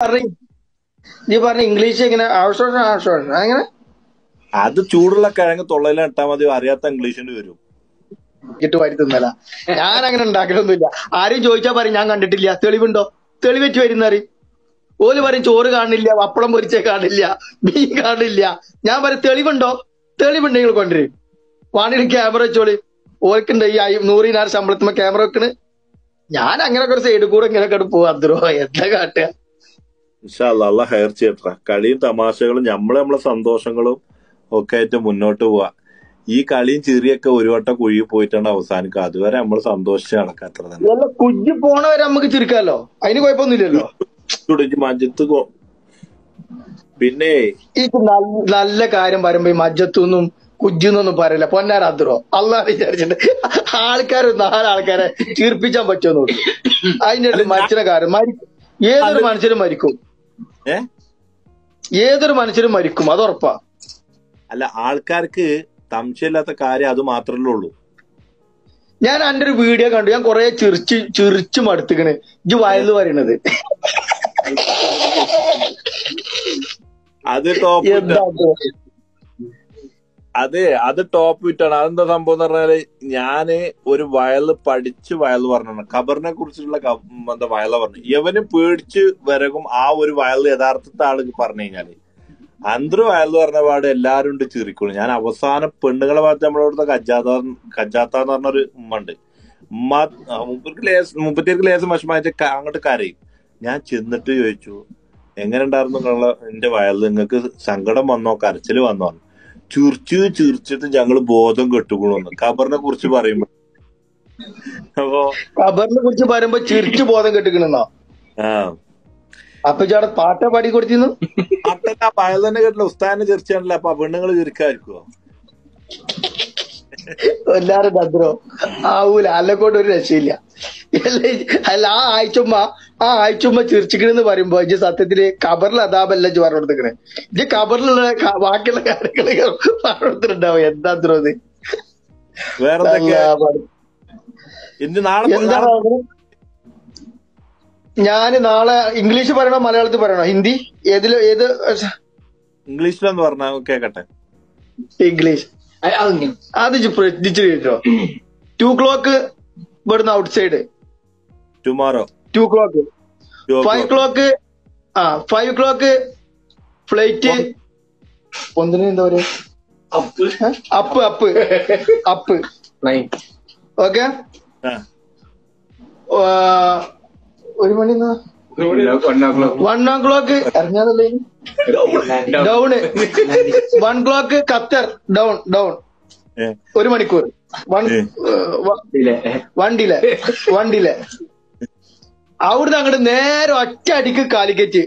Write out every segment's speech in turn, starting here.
പറഞ്ഞ നീ പറഞ്ഞ ഇംഗ്ലീഷ് എങ്ങനെ ആവശ്യം ആവശ്യം അങ്ങനെ? അത് ചൂടുള്ള കിഴങ്ങ് തൊള്ളയിൽ ഇട്ടാൽ മതി അറിയാത്ത ഇംഗ്ലീഷിന് വരും. ഇട്ട് വാരി തിന്നല. ഞാൻ അങ്ങനെ ഉണ്ടാക്കലൊന്നുമില്ല. ആരും ചോദിച്ചാ പറയും ഞാൻ കണ്ടിട്ടില്ല. തെളിവുണ്ടോ? തെളിവെച്ച് വരുന്നറി ഓൽ പറയും ചോറ് കാണില്ല അപ്പളം പൊരിച്ചേ കാണില്ല മീൻ കാണില്ല. ഞാൻ പറയും തെളിവുണ്ടോ? തെളിവുണ്ടെങ്കിൽ കൊണ്ടുവരും വാണിയിൽ ക്യാമറ വെച്ചോളി. ഓർക്കുണ്ട് ഈ നൂറിനാറ് ശമ്പളത്തുമ്പോ ക്യാമറ വെക്കണ്. ഞാൻ അങ്ങനെ കുറച്ച് സൈഡ് കൂടെ ഇങ്ങനെ കണ്ട് പോവാ. എന്താ കാട്ടുക ഇൻഷാല്ലാ അല്ല ഹയർ ചെയ്യട്ടെ. കളിയും തമാശകളും നമ്മളെ നമ്മളെ സന്തോഷങ്ങളും ഒക്കെ ആയിട്ട് മുന്നോട്ട് പോവാ. ഈ കളിയും ചിറിയൊക്കെ ഒരു വട്ടം കുഴി പോയിട്ടാണ് അവസാനിക്കുക. അതുവരെ നമ്മൾ സന്തോഷിച്ച് തന്നെ. വല്ല കുഞ്ഞു പോണവരെ നമുക്ക് ചിരിക്കാലോ? അതിന് കുഴപ്പമൊന്നുമില്ലല്ലോ? മജത്ത് പിന്നെ നല്ല കാര്യം പറയുമ്പോ ഈ മജ്ജത്തുനിന്നും കുജ്ജുന്നൊന്നും പറയില്ല. പൊന്നാര അദ്രോ അള്ളാഹ് വിചാരിച്ചിട്ട് ആൾക്കാർ നാലാൾക്കാരെ ചീർപ്പിച്ചാൻ പറ്റുമെന്ന് അതിന്റെ മനുഷ്യനെ കാര്യം മരി ഏതൊരു മനുഷ്യനും മരിക്കും. ഏ? ഏതൊരു മനുഷ്യരും മരിക്കും അത് ഉറപ്പാ. അല്ല ആൾക്കാർക്ക് സംശയമില്ലാത്ത കാര്യം അത് മാത്രമല്ലേ ഉള്ളൂ. ഞാൻ എന്റെ ഒരു വീഡിയോ കണ്ടു ഞാൻ കൊറേ ചിരിച്ച് ചിരിച്ചു മടുത്തിക്കണ്. ഇജ്ജ് വയലു പറയണത് അത് ടോപ്പ് അത്? അതെ ടോപ്പ് വിറ്റാണ് അതെന്താ സംഭവം എന്ന് പറഞ്ഞാൽ ഞാൻ ഒരു വയൽ പഠിച്ച് വയൽ പറഞ്ഞു ഖബറിനെ കുറിച്ചുള്ള എന്താ വയല പറഞ്ഞു യവന് പേടിച്ച് വരകും ആ ഒരു വയൽ യഥാർത്ഥത്തെ ആൾ പറഞ്ഞു കഴിഞ്ഞാൽ. അന്തര് വയൽ പറഞ്ഞ പാട് എല്ലാരും ഉണ്ട് ചിരിക്കുള്ളൂ ഞാൻ അവസാനം പെണ്ണുങ്ങളെ ഭാഗത്ത് നമ്മളവിടുത്തെ കജാത്ത കജാത്ത എന്ന് പറഞ്ഞൊരു ഉമ്മ ഉണ്ട്. ഉമ്മ മുപ്പത്തിക്ക് ലേസ് ലേസം വിഷമായിട്ട് ക- അങ്ങോട്ട് കരയും. ഞാൻ ചെന്നിട്ട് ചോദിച്ചു എങ്ങനെ ഉണ്ടായിരുന്നു നിങ്ങളുടെ എന്റെ വയൽ നിങ്ങൾക്ക് സങ്കടം വന്നോ? കരച്ചിൽ വന്നോ? ചിരിച്ച് ചുരിച്ചിട്ട് ഞങ്ങൾ ബോധം കെട്ടുകൊള്ളു ഖബറിനെ കുറിച്ച് പറയുമ്പോ. അപ്പോ ഖബറിനെ കുറിച്ച് പറയുമ്പോ ചിരിച്ചു ബോധം കെട്ടിക്കണെന്നോ. ആ. അപ്പൊ ചേട്ടാ പാട്ട പാടി കൊടുത്തിരുന്നു? പാട്ടല്ല വയൽ തന്നെ കേട്ടില്ല. ഉസ്താനെ ചിരിച്ചാണല്ലോ. അപ്പൊ പെണ്ണുങ്ങൾ ചിരിക്കായിരിക്കുവോ എല്ലാരും ഭദ്രോ ആവൂല. അല്ലക്കോട്ട് ഒരു രക്ഷയില്ല. അല്ല- ആ ആഴ്ചമ്മ ആ ആഴ്ചമ്മ ചിരിച്ചിക്കണെന്ന് പറയുമ്പോ ഇജ്ജ് സത്യത്തിൽ കബറിൽ അതാപല്ല ഇജ്ജ് പറഞ്ഞു കൊടുത്തിക്കണേ ഇജ്ജ് കബറിലുള്ള ബാക്കിയുള്ള കാര്യങ്ങൾ പറഞ്ഞു കൊടുത്തിട്ടുണ്ടാവും എന്താ ദ്രോ ഇത്? വേറെ എന്തൊക്കെയാ അല്ലാ പാട്. ഇന്ന് നാളെ ഇംഗ്ലീഷ് പറയണോ മലയാളത്തിൽ പറയണോ? ഹിന്ദി? ഏതിൽ ഏത് ഇംഗ്ലീഷിലൊന്ന് പറഞ്ഞ കേക്കട്ടെ. ഇംഗ്ലീഷ്. അത് പ്രശ്നിച്ചു കേട്ടോ ടു ക്ലോക്ക് ഇവിടുന്ന് outside. Tomorrow two clock five clock ആ ഫൈവ് ക്ലോക്ക് ഫ്ലൈറ്റ് ഒന്നിന് എന്താ പറയാ? അപ്പ് അപ്പ് അപ്പ് ഓക്കെ ഒരു മണി one o'clock ഇറങ്ങാതല്ലേ? Down one clock Qatar down down ഒരു മണിക്കൂർ. വൺ വണ്ടിയിലെ വണ്ടിയിലെ ഡിലെ അവിടുന്ന് അങ്ങോട്ട് നേരെ ഒറ്റ അടിക്ക് കാലിക്കറ്റ്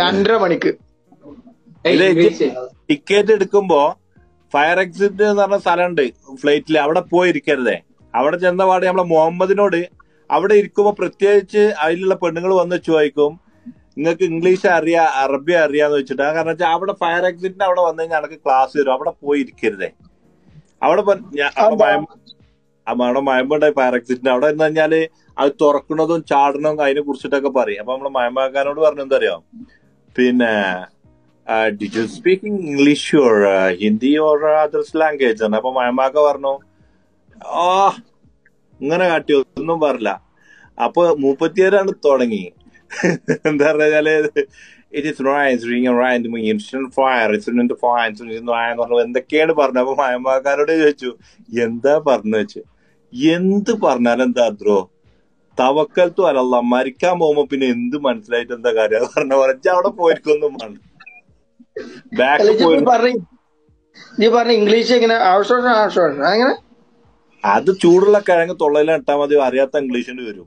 രണ്ടര മണിക്ക്. ടിക്കറ്റ് എടുക്കുമ്പോ ഫയർ എക്സിറ്റ് എന്ന് പറഞ്ഞ സ്ഥലമുണ്ട് ഫ്ലൈറ്റിൽ അവിടെ പോയിരിക്കരുതേ. അവിടെ ചെന്ന പാട് നമ്മളെ മുഹമ്മദിനോട് അവിടെ ഇരിക്കുമ്പോ പ്രത്യേകിച്ച് അതിലുള്ള പെണ്ണുങ്ങൾ വന്ന് ചോദിക്കും നിങ്ങൾക്ക് ഇംഗ്ലീഷ് അറിയാ അറബി അറിയാന്ന് വെച്ചിട്ട്. കാരണം വെച്ചാൽ അവിടെ ഫയർ എക്സിറ്റിന്റെ അവിടെ വന്നു കഴിഞ്ഞാൽ എനിക്ക് ക്ലാസ് തരും. അവിടെ പോയി ഇരിക്കരുതേ അവിടെ ആ മയമ്പുണ്ടായി ഫയർ എക്സിറ്റിന്റെ അവിടെ എന്ന് കഴിഞ്ഞാൽ അത് തുറക്കുന്നതും ചാടണതും അതിനെ കുറിച്ചിട്ടൊക്കെ പറയും. അപ്പൊ നമ്മൾ മയമ്പാക്കാനോട് പറഞ്ഞു എന്താ അറിയോ? പിന്നെ did you English or Hindi or others language ആണ് അപ്പൊ മയമ്പാക്ക പറഞ്ഞു ആ ഇങ്ങനെ കാട്ടി ഒന്നും പറയില്ല അപ്പൊ മുപ്പത്തിയേഴാണ് തുടങ്ങി? എന്താ പറഞ്ഞാൽ ഇറ്റ് എന്തൊക്കെയാണ് പറഞ്ഞത്? അപ്പൊ മയമ്പാക്കാരോട് ചോദിച്ചു എന്താ പറഞ്ഞു വെച്ചു എന്ത് പറഞ്ഞാലും എന്താ ദ്രോ? തവക്കൽത്തു അല്ല മരിക്കാൻ പോകുമ്പോ പിന്നെ എന്ത് മനസ്സിലായിട്ട് എന്താ കാര്യം? പറഞ്ഞ പറഞ്ഞ അവിടെ പോയിരിക്കൊന്നും ബാക്ക് പോയി നീ പറഞ്ഞ ഇംഗ്ലീഷ് എങ്ങനെ? ആവശ്യം ആവശ്യം അങ്ങനെ അത് ചൂടുള്ള കിഴങ്ങ് തൊള്ളയിലിട്ടാ മതി അറിയാത്ത ഇംഗ്ലീഷിന് വരും.